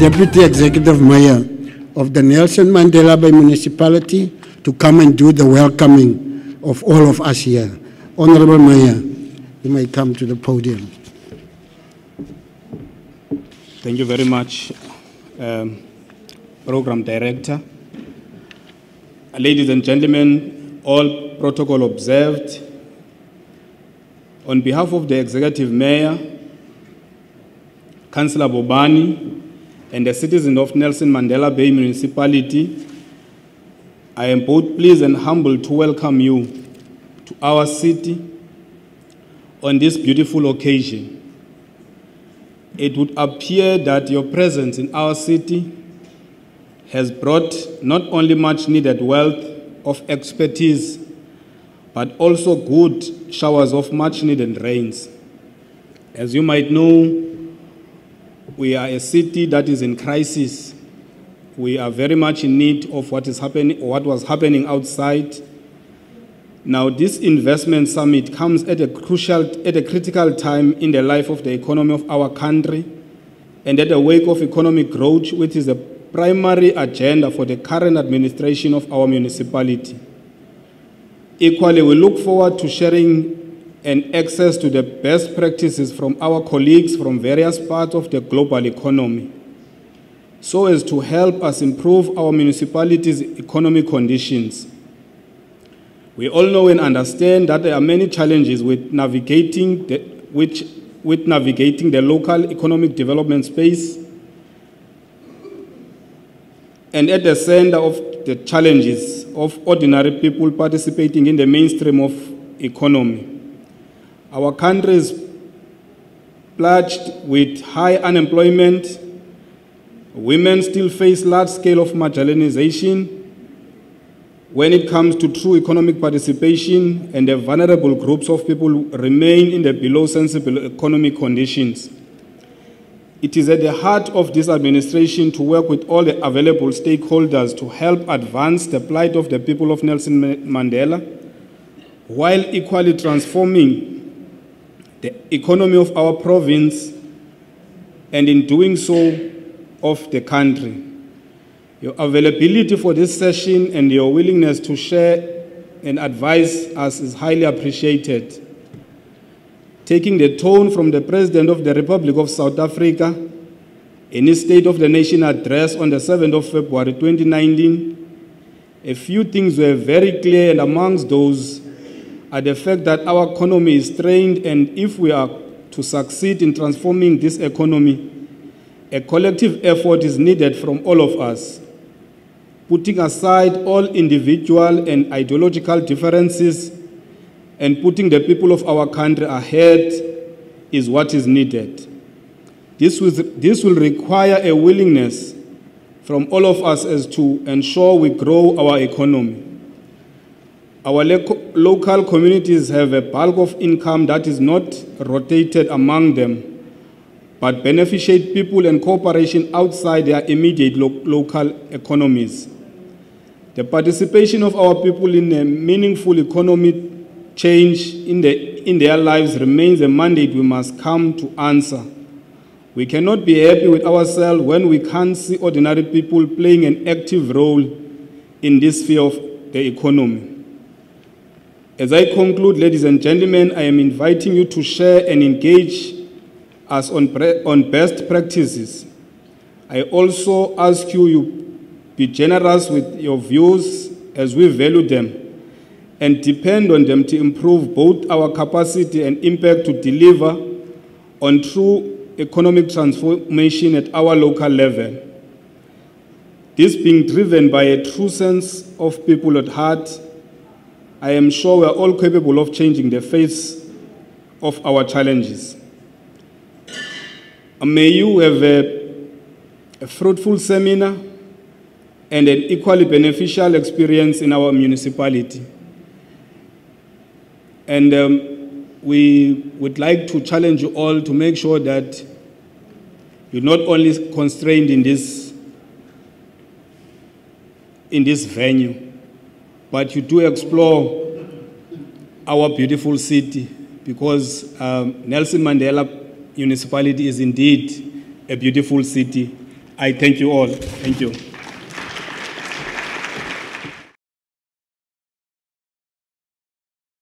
Deputy Executive Mayor of the Nelson Mandela Bay Municipality to come and do the welcoming of all of us here. Honorable Mayor, you may come to the podium. Thank you very much, um, Program Director. Ladies and gentlemen, all protocol observed. On behalf of the Executive Mayor, Councillor Bobani, and the citizens of Nelson Mandela Bay Municipality, I am both pleased and humbled to welcome you to our city on this beautiful occasion. It would appear that your presence in our city has brought not only much needed wealth of expertise, but also good showers of much needed rains. As you might know, we are a city that is in crisis. We are very much in need of what is happening, what was happening outside. Now, this investment summit comes at a crucial, at a critical time in the life of the economy of our country, and at the wake of economic growth, which is the primary agenda for the current administration of our municipality. Equally, we look forward to sharing and access to the best practices from our colleagues from various parts of the global economy so as to help us improve our municipality's economic conditions. We all know and understand that there are many challenges with navigating the, which, with navigating the local economic development space. And at the center of the challenges of ordinary people participating in the mainstream of economy. Our country is plagued with high unemployment. Women still face large scale of marginalization when it comes to true economic participation and the vulnerable groups of people remain in the below sensible economic conditions. It is at the heart of this administration to work with all the available stakeholders to help advance the plight of the people of Nelson Mandela while equally transforming the economy of our province, and in doing so, of the country. Your availability for this session and your willingness to share and advise us is highly appreciated. Taking the tone from the President of the Republic of South Africa in his State of the Nation address on the 7th of February 2019, a few things were very clear, and amongst those are the fact that our economy is strained, and if we are to succeed in transforming this economy, a collective effort is needed from all of us. Putting aside all individual and ideological differences and putting the people of our country ahead is what is needed. This will, this will require a willingness from all of us as to ensure we grow our economy. Our local communities have a bulk of income that is not rotated among them, but beneficiate people and cooperation outside their immediate lo local economies. The participation of our people in a meaningful economic change in, the, in their lives remains a mandate we must come to answer. We cannot be happy with ourselves when we can't see ordinary people playing an active role in this sphere of the economy. As I conclude, ladies and gentlemen, I am inviting you to share and engage us on, on best practices. I also ask you, you be generous with your views as we value them and depend on them to improve both our capacity and impact to deliver on true economic transformation at our local level. This being driven by a true sense of people at heart I am sure we are all capable of changing the face of our challenges. May you have a, a fruitful seminar and an equally beneficial experience in our municipality. And um, we would like to challenge you all to make sure that you're not only constrained in this, in this venue, but you do explore our beautiful city because um, Nelson Mandela Municipality is indeed a beautiful city. I thank you all. Thank you.